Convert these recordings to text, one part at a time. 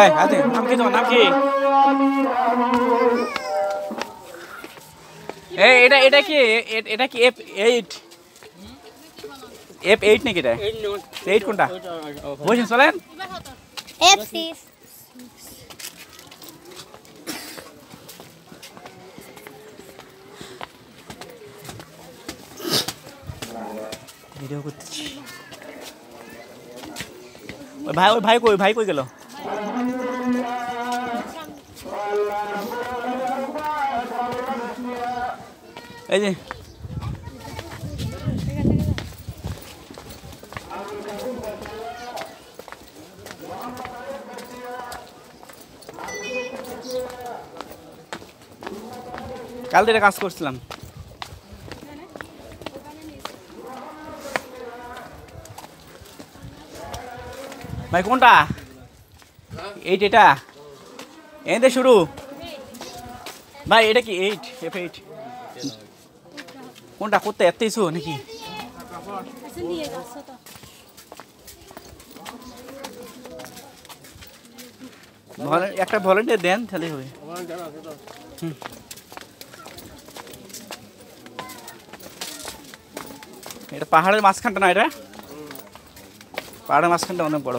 এই আছে নাম কি তোমার নাম কি এই এটা এটা কি এ- এটা কি এফ এইট এফ এইট নাকি এটা এইট কোনটা বলছেন চলেন এফসি ভিডিও করতেছি। ওই ভাই ওই ভাই কই ভাই কই গেল? এই যে। কাল এটা কাজ করছিলাম। ভাই, কোনটা? এইট এটা? এতে শুরু। ভাই, এটা কি এইট এফ এইট কোনটা? করতে এত ইস্যু নাকি? একটা ভলেন্টিয়ার দেন, তাহলে হবে। হুম। এটা পাহাড়ের মাঝখানটা না, এটা? পাহাড়ের মাঝখানটা অনেক বড়।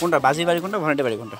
কোনটা? বাজি বাড়ি কোনটা ভলেন্টিয়ার বাড়ি কোনটা?